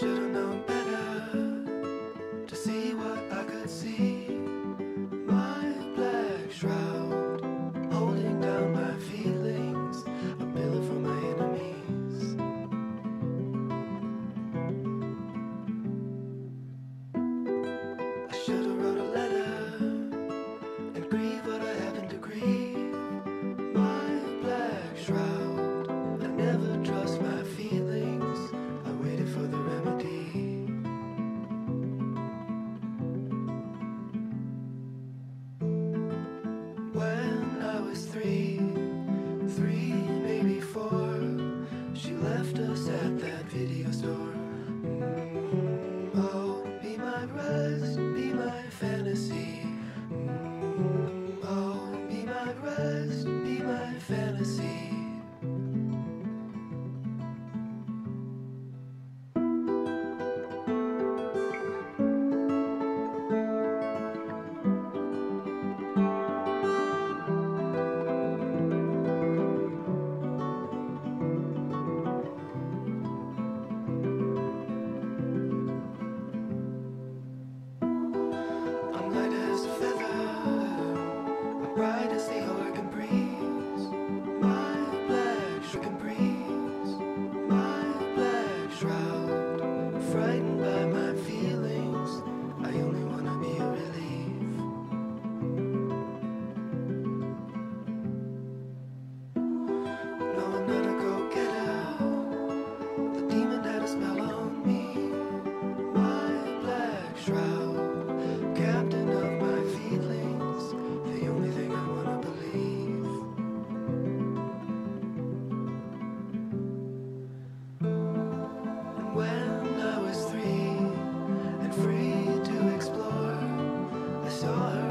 Should've known. three, three, maybe four. She left us at that video store. Oh, be my rest, be my fantasy. saw her.